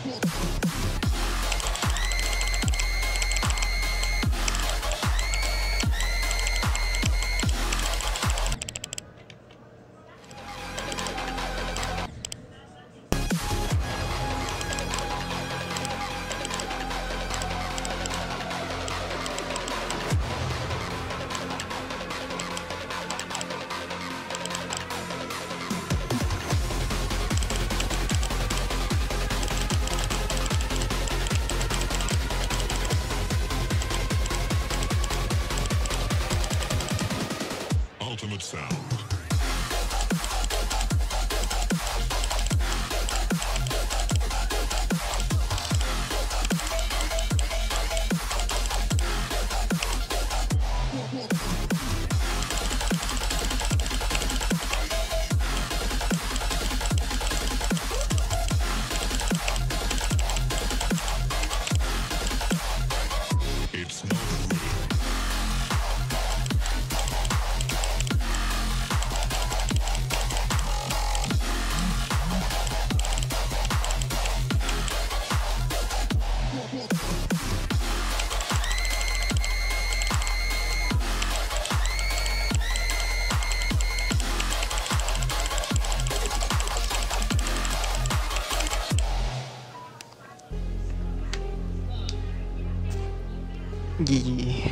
Música ultimate sound. 기기